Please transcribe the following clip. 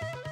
何?